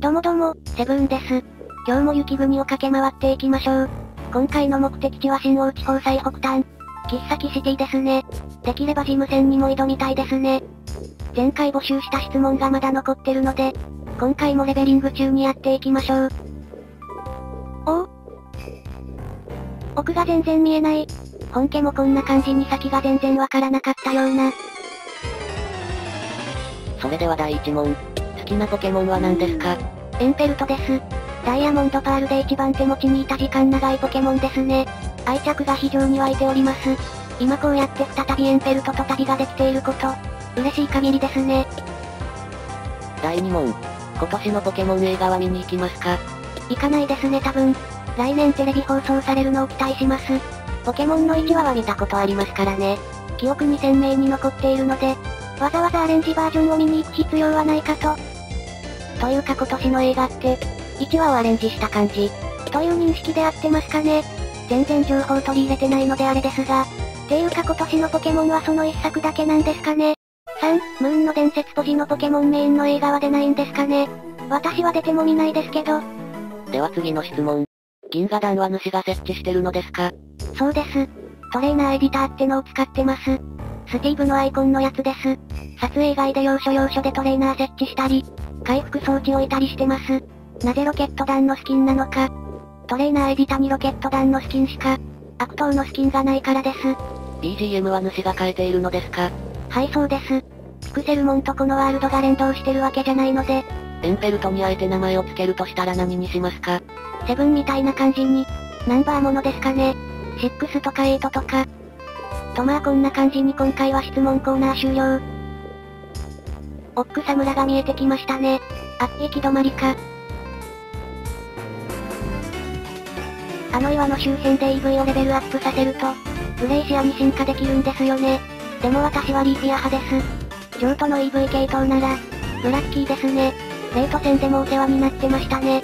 どもども、セブンです。今日も雪国を駆け回っていきましょう。今回の目的地は新大地方最北端。喫茶キシティですね。できれば事務戦にも挑みたいですね。前回募集した質問がまだ残ってるので、今回もレベリング中にやっていきましょう。お奥が全然見えない。本家もこんな感じに先が全然わからなかったような。それでは第1問。好きなポケモンは何ですか？エンペルトです。ダイヤモンドパールで一番手持ちにいた時間長いポケモンですね。愛着が非常に湧いております。今こうやって再びエンペルトと旅ができていること、嬉しい限りですね。第2問。今年のポケモン映画は見に行きますか？行かないですね多分。来年テレビ放送されるのを期待します。ポケモンの1話は見たことありますからね。記憶に鮮明に残っているので、わざわざアレンジバージョンを見に行く必要はないかと。というか今年の映画って、1話をアレンジした感じ、という認識で合ってますかね。全然情報取り入れてないのであれですが、ていうか今年のポケモンはその1作だけなんですかね。3、ムーンの伝説ポジのポケモンメインの映画は出ないんですかね。私は出ても見ないですけど。では次の質問。銀河団は主が設置してるのですか？そうです。トレーナーエディターってのを使ってます。スティーブのアイコンのやつです。撮影外で要所要所でトレーナー設置したり、回復装置置いたりしてます。なぜロケット弾のスキンなのか。トレーナーエディタにロケット弾のスキンしか、悪党のスキンがないからです。BGM は主が変えているのですか？はいそうです。ピクセルモンとこのワールドが連動してるわけじゃないので。エンペルトにあえて名前を付けるとしたら何にしますか？セブンみたいな感じに、ナンバーものですかね。6とか8とか。とまあこんな感じに今回は質問コーナー終了。オックサムラが見えてきましたね。あっ、行き止まりか。あの岩の周辺で EV をレベルアップさせると、グレイシアに進化できるんですよね。でも私はリーフィア派です。譲渡の EV 系統なら、ブラッキーですね。レート戦でもお世話になってましたね。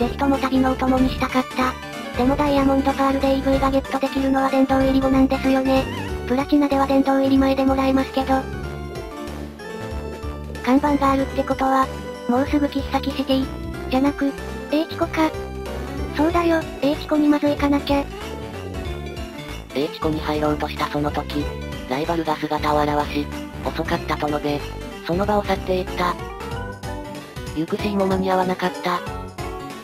ぜひとも旅のお供にしたかった。でもダイヤモンドパールで EV がゲットできるのは殿堂入り後なんですよね。プラチナでは殿堂入り前でもらえますけど。看板があるってことは、もうすぐ喫茶キシティ、じゃなく、H コか。そうだよ、H コにまず行かなきゃ。H コに入ろうとしたその時、ライバルが姿を現し、遅かったと述べ、その場を去っていった。行くシーも間に合わなかった。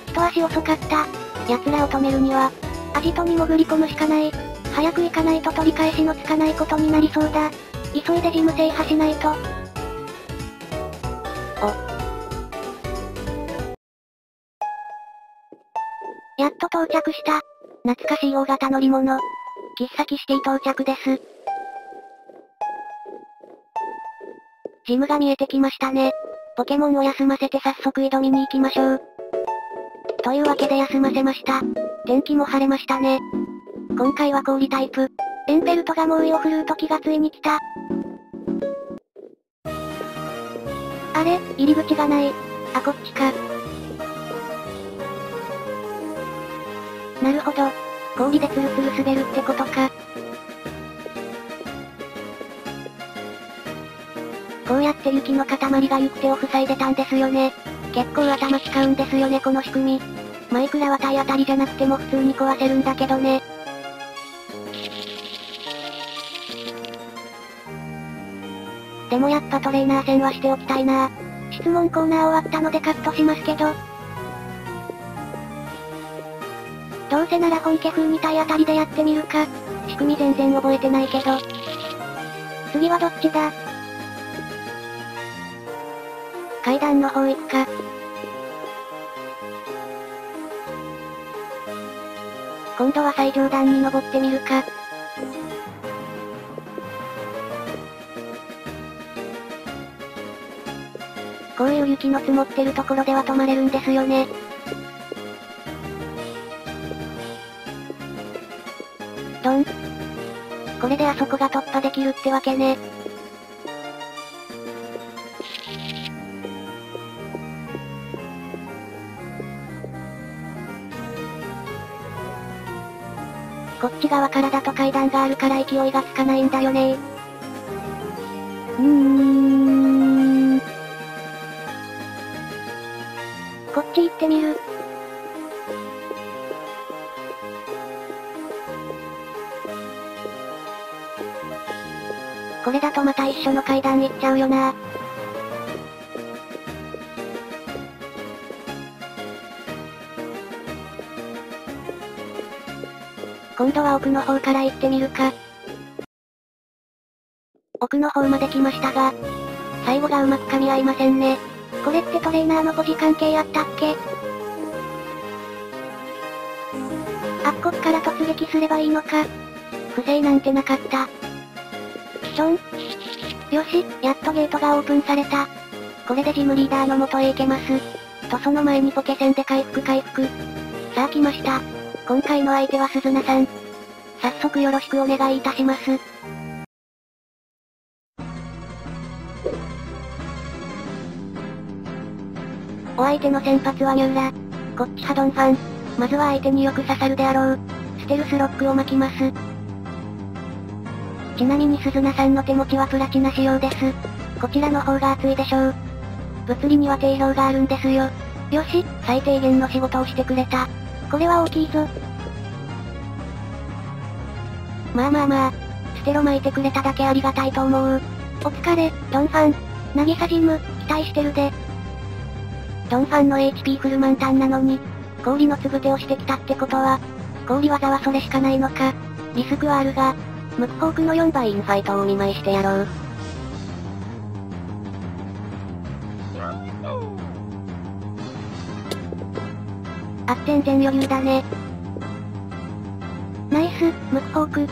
一足遅かった。奴らを止めるには、アジトに潜り込むしかない。早く行かないと取り返しのつかないことになりそうだ。急いで事務制覇しないと。お。やっと到着した。懐かしい大型乗り物。喫茶キシティ到着です。ジムが見えてきましたね。ポケモンを休ませて早速挑みに行きましょう。というわけで休ませました。天気も晴れましたね。今回は氷タイプ。エンペルトが猛威を振るう時がついに来た。あれ、入り口がない。あ、こっちか。なるほど。氷でツルツル滑るってことか。こうやって雪の塊が行く手を塞いでたんですよね。結構頭使うんですよねこの仕組み。マイクラは体当たりじゃなくても普通に壊せるんだけどね。でもやっぱトレーナー戦はしておきたいな質問コーナー終わったのでカットしますけど、どうせなら本家風に体当たりでやってみるか。仕組み全然覚えてないけど。次はどっちだ？階段の方行くか。今度は最上段に登ってみるか。こういう雪の積もってるところでは止まれるんですよね。ドン。これであそこが突破できるってわけね。こっち側からだと階段があるから勢いがつかないんだよねうーん。こっち行ってみる。これだとまた一緒の階段行っちゃうよな今度は奥の方から行ってみるか。奥の方まで来ましたが、最後がうまく噛み合いませんね。これってトレーナーの5時関係あったっけ？あっこっから突撃すればいいのか。不正なんてなかった。ションよし、やっとゲートがオープンされた。これでジムリーダーの元へ行けます。とその前にポケセンで回復回復。さあ来ました。今回の相手は鈴名さん。早速よろしくお願いいたします。お相手の先発はニューラ。こっちハドンファン。まずは相手によく刺さるであろう。ステルスロックを巻きます。ちなみに鈴名さんの手持ちはプラチナ仕様です。こちらの方が熱いでしょう。物理には定評があるんですよ。よし、最低限の仕事をしてくれた。これは大きいぞ。まあまあまあ、ステロ巻いてくれただけありがたいと思う。お疲れ、ドンファン。なぎさジム、期待してるで。ドンファンの HP フル満タンなのに、氷のつぶてをしてきたってことは、氷技はそれしかないのか。リスクはあるが、ムクホークの4倍インファイトをお見舞いしてやろう。あっ全然余裕だね。ナイス、ムクホーク。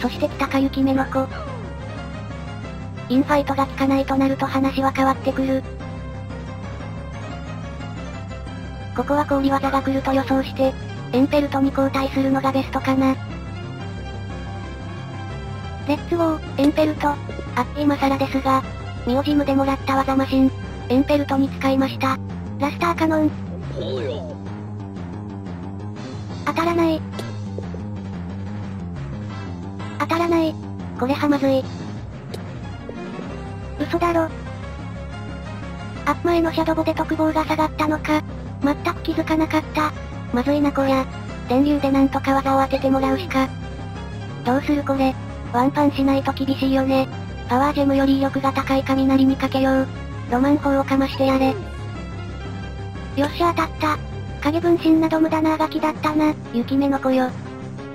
そして北か雪目の子。インファイトが効かないとなると話は変わってくる。ここは氷技が来ると予想して、エンペルトに交代するのがベストかな。レッツゴー、エンペルト。あっ今更ですが、ミオジムでもらった技マシン、エンペルトに使いました。ラスターカノン。当たらない。当たらない。これはまずい。嘘だろ。アッ前のシャドボで特防が下がったのか。全く気づかなかった。まずいなこりゃ。電流でなんとか技を当ててもらうしか。どうするこれ。ワンパンしないと厳しいよね。パワージェムより威力が高い雷にかけよう。ロマン砲をかましてやれ。よっしゃ当たった。影分身など無駄なあがきだったな、雪目の子よ。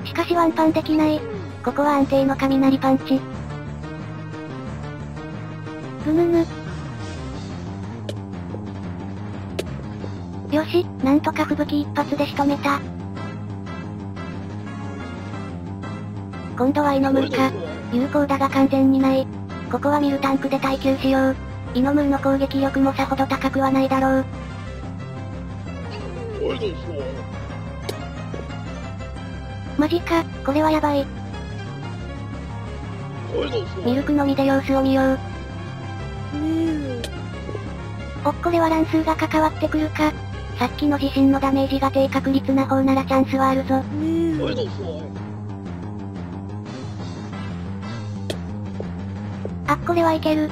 しかしワンパンできない。ここは安定の雷パンチ。ぐぬぬ。よし、なんとか吹雪一発で仕留めた。今度はイノムーか。有効だが完全にない。ここはミルタンクで耐久しよう。イノムーの攻撃力もさほど高くはないだろう。マジか、これはやばい。ミルクのみで様子を見よう。おっこれは乱数が関わってくるか。さっきの地震のダメージが低確率な方ならチャンスはあるぞ。あっこれはいける。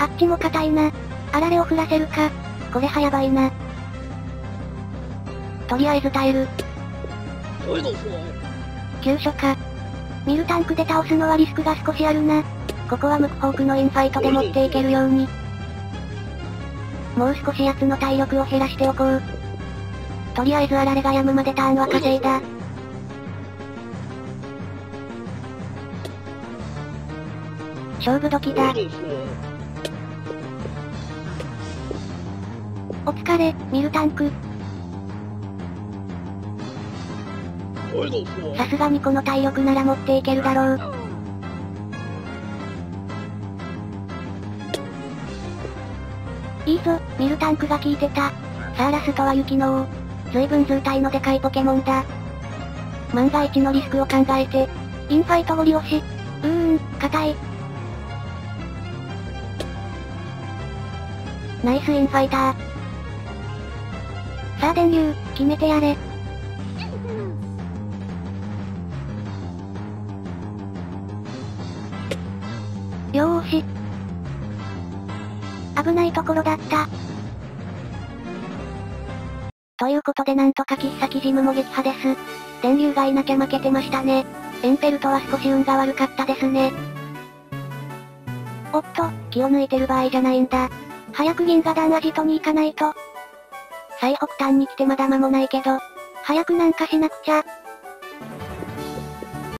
あっちも硬いな。あられを振らせるか。これはやばいな。とりあえず耐える。急所か。ミルタンクで倒すのはリスクが少しあるな。ここはムクホークのインファイトで持っていけるように。もう少し奴の体力を減らしておこう。とりあえずあられが止むまでターンは稼いだ。勝負時だ。お疲れ、ミルタンク。さすがにこの体力なら持っていけるだろう。いいぞ、ミルタンクが効いてた。サーラスとは雪の王。随分図体のでかいポケモンだ。万が一のリスクを考えて、インファイトゴリ押し。うーん、硬い。ナイスインファイター。さあ電流、決めてやれ。よーし。危ないところだった。ということでなんとか喫茶キジムも撃破です。電流がいなきゃ負けてましたね。エンペルトは少し運が悪かったですね。おっと、気を抜いてる場合じゃないんだ。早く銀河団アジトに行かないと。最北端に来てまだ間もないけど、早くなんかしなくちゃ。